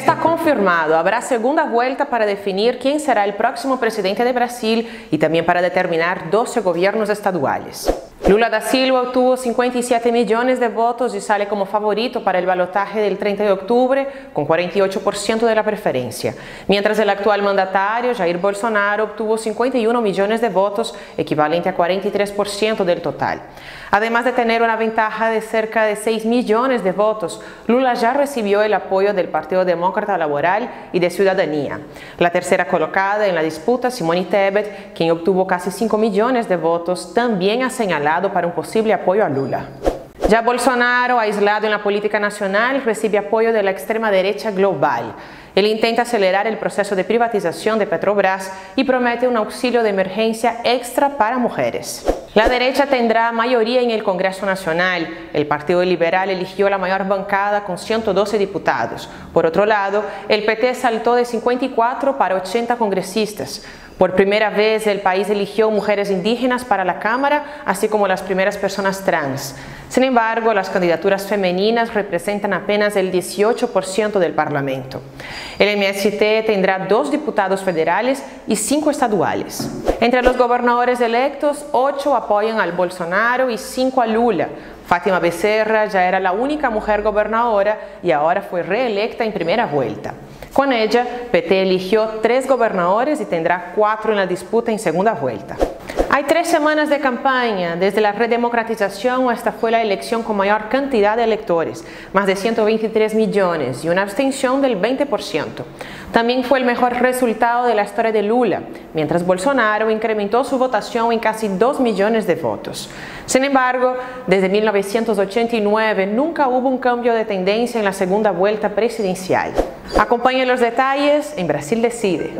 Está confirmado, habrá segunda vuelta para definir quién será el próximo presidente de Brasil y también para determinar 12 gobiernos estaduales. Lula da Silva obtuvo 57 millones de votos y sale como favorito para el balotaje del 30 de octubre con 48% de la preferencia, mientras el actual mandatario Jair Bolsonaro obtuvo 51 millones de votos, equivalente a 43% del total. Además de tener una ventaja de cerca de 6 millones de votos, Lula ya recibió el apoyo del Partido Demócrata Laboral y de Ciudadanía. La tercera colocada en la disputa, Simone Tebet, quien obtuvo casi 5 millones de votos, también ha señalado para un posible apoyo a Lula. Ya Bolsonaro, aislado en la política nacional, recibe apoyo de la extrema derecha global. Él intenta acelerar el proceso de privatización de Petrobras y promete un auxilio de emergencia extra para mujeres. La derecha tendrá mayoría en el Congreso Nacional. El Partido Liberal eligió la mayor bancada con 112 diputados. Por otro lado, el PT saltó de 54 para 80 congresistas. Por primera vez el país eligió mujeres indígenas para la Cámara, así como las primeras personas trans. Sin embargo, las candidaturas femeninas representan apenas el 18% del Parlamento. El MST tendrá dos diputados federales y cinco estaduales. Entre los gobernadores electos, ocho apoyan al Bolsonaro y cinco a Lula. Fátima Becerra ya era la única mujer gobernadora y ahora fue reelecta en primera vuelta. Con ella, PT eligió tres gobernadores y tendrá cuatro en la disputa en segunda vuelta. Hay tres semanas de campaña. Desde la redemocratización, esta fue la elección con mayor cantidad de electores, más de 123 millones y una abstención del 20%. También fue el mejor resultado de la historia de Lula, mientras Bolsonaro incrementó su votación en casi 2 millones de votos. Sin embargo, desde 1989 nunca hubo un cambio de tendencia en la segunda vuelta presidencial. Acompañen los detalles en Brasil Decide.